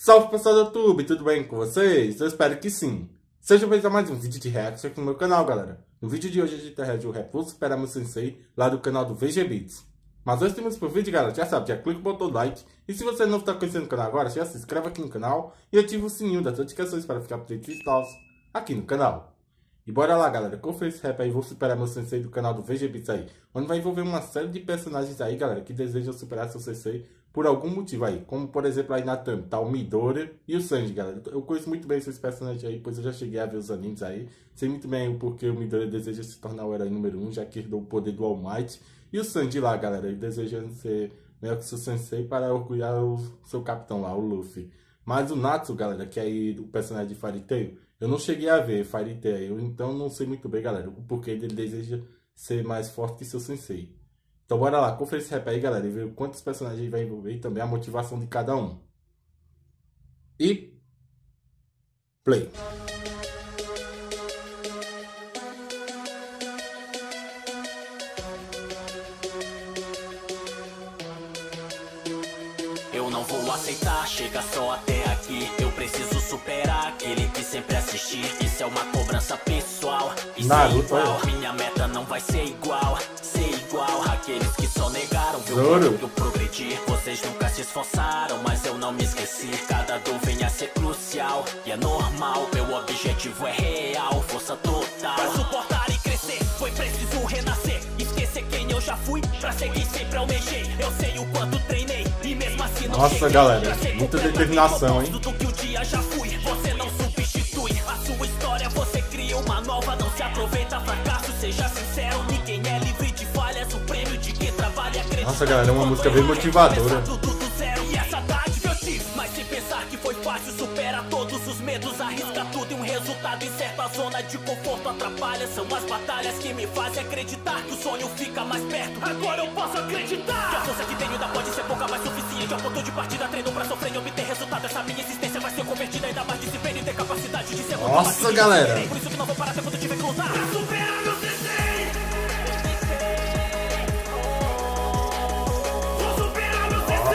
Salve pessoal do YouTube, tudo bem com vocês? Eu espero que sim. Sejam bem-vindos a mais um vídeo de reaction aqui no meu canal, galera. No vídeo de hoje a gente reage o Superar Meu Sensei, lá do canal do VG Beats. Mas antes de irmos pro vídeo, galera, já sabe, já clica no botão like. E se você não está conhecendo o canal agora, já se inscreve aqui no canal e ativa o sininho das notificações para ficar por dentro de aqui no canal. E bora lá, galera, conferir esse rap aí, Vou Superar Meu Sensei do canal do VG Beats aí. Onde vai envolver uma série de personagens aí, galera, que desejam superar seu sensei por algum motivo aí. Como, por exemplo, aí na thumb tá o Midori e o Sanji, galera. Eu conheço muito bem esses personagens aí, pois eu já cheguei a ver os animes aí. Sei muito bem o porquê o Midori deseja se tornar o herói número 1, um, já que herdou o poder do All Might. E o Sanji lá, galera, ele desejando ser melhor que seu sensei para orgulhar o seu capitão lá, o Luffy. Mas o Natsu, galera, que é aí o personagem de Fairy Tail, eu não cheguei a ver Fairy Tail, então não sei muito bem, galera, o porquê ele deseja ser mais forte que seu sensei. Então bora lá, conferir esse rap aí, galera, e ver quantos personagens vai envolver e também a motivação de cada um. E... Play. Eu não vou aceitar, chega só até aqui. Eu preciso superar aquele que sempre assisti. Isso é uma cobrança pessoal. Isso Naruto, é igual. Minha meta não vai ser igual igual Aqueles que só negaram ver o eu progredi Vocês nunca se esforçaram, mas eu não me esqueci. Cada dor vem a ser crucial E é normal, meu objetivo é real Força total. Pra suportar e crescer, foi preciso renascer. Esquecer quem eu já fui, pra seguir sempre almejei Eu sei o quanto treinei, e mesmo assim não Nossa galera, muita determinação, hein? Do que o dia já fui, você não substitui A sua história, você cria uma nova. Não se aproveita fracasso, seja sincero nossa, galera, é uma música bem motivadora. De conforto atrapalha. São as batalhas que me fazem acreditar que o sonho fica mais perto. Agora eu posso acreditar que a força que tenho ainda pode ser pouca, mas suficiente. Ponto de partida, treino pra sofrer e obter resultado. Essa minha existência vai ser convertida ainda mais disciplina e ter capacidade de ser Nossa, galera. Por isso que não vou parar até quando tiver que lutar. Pra superar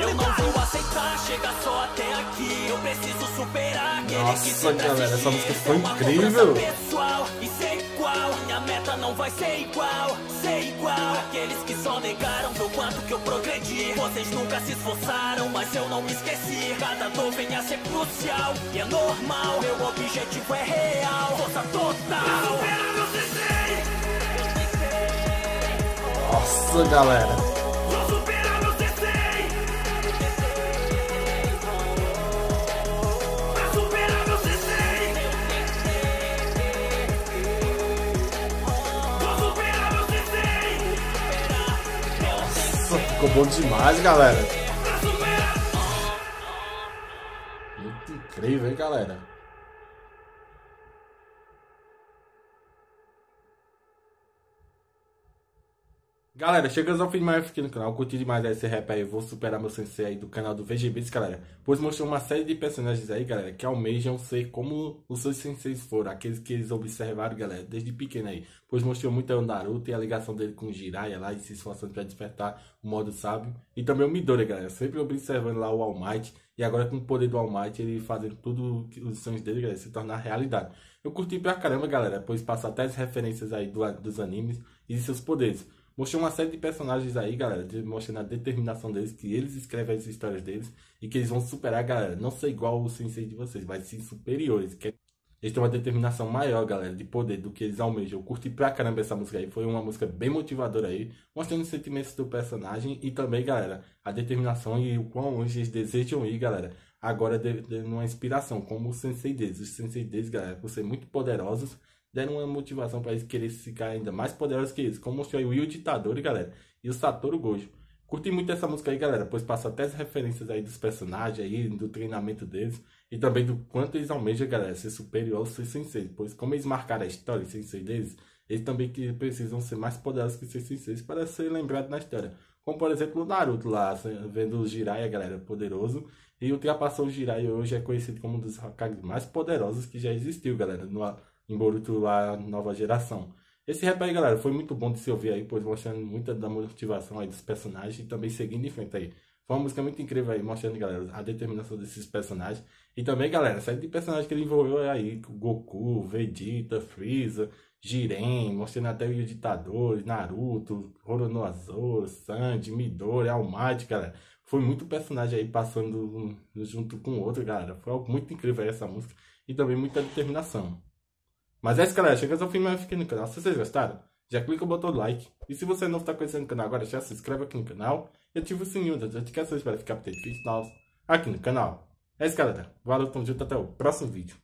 Eu não vou aceitar, chega só até aqui. Eu preciso superar aquele Nossa, galera, essa música foi incrível. Pessoal, e ser igual. Minha meta não vai ser igual. Aqueles que só negaram do quanto que eu progredi. Vocês nunca se esforçaram, mas eu não me esqueci. Cada dor vem a ser crucial. E é normal. Meu objetivo é real. Força total. Nossa, galera. Ficou bom demais, galera. Muito incrível, hein, galera. Galera, chegamos ao fim de mais aqui no canal. Curti demais esse rap aí. Vou superar meu sensei aí do canal do VGBs, galera. Pois mostrou uma série de personagens aí, galera, que almejam ser como os seus senseis foram. Aqueles que eles observaram, galera, desde pequeno aí. Pois mostrou muito o Naruto e a ligação dele com o Jiraiya lá e se esforçando para despertar o modo sábio. E também o Midori, galera. Sempre observando lá o All Might. E agora com o poder do All Might, ele fazendo tudo os sonhos dele, galera, se tornar realidade. Eu curti pra caramba, galera. Pois passa até as referências aí do, dos animes e seus poderes. Mostrou uma série de personagens aí, galera, mostrando a determinação deles, que eles escrevem as histórias deles e que eles vão superar, galera. Não ser igual o sensei de vocês, mas sim superiores. Que eles têm uma determinação maior, galera, de poder do que eles almejam. Eu curti pra caramba essa música aí. Foi uma música bem motivadora aí, mostrando os sentimentos do personagem e também, galera, a determinação e o quão longe eles desejam ir, galera. Agora, dando uma inspiração, como o sensei deles. Os sensei deles, galera, por ser muito poderosos, deram uma motivação para eles quererem ficar ainda mais poderosos que eles. Como mostrou aí o Will Ditador, galera, e o Satoru Gojo. Curti muito essa música aí, galera, pois passa até as referências aí dos personagens aí, do treinamento deles. E também do quanto eles almejam, galera, ser superior aos seus senseis. Pois como eles marcaram a história, sensei deles, eles também que precisam ser mais poderosos que seus senseis para ser lembrados na história. Como por exemplo o Naruto lá, vendo o Jiraiya, galera, poderoso. E ultrapassou o Jiraiya hoje é conhecido como um dos Hokage mais poderosos que já existiu, galera, no, em Boruto lá, nova geração. Esse rap aí, galera, foi muito bom de se ouvir aí, pois mostrando muita da motivação aí dos personagens e também seguindo em frente aí. Foi uma música muito incrível aí, mostrando, galera, a determinação desses personagens. E também, galera, série de personagens que ele envolveu aí, Goku, Vegeta, Freeza, Jiren, mostrando até o Ditador, Naruto, Roronoa Sanji, Midori, All Might, galera. Foi muito personagem aí passando junto com o outro, galera. Foi algo muito incrível aí essa música. E também muita determinação. Mas é isso, galera. Chega ao fim, mas no canal. Se vocês gostaram, já clica o botão do like. E se você não está conhecendo o canal agora, já se inscreve aqui no canal e ativa o sininho das notificações para ficar por dentro de vídeos novos aqui no canal. É isso, galera. Valeu, tamo junto. Até o próximo vídeo.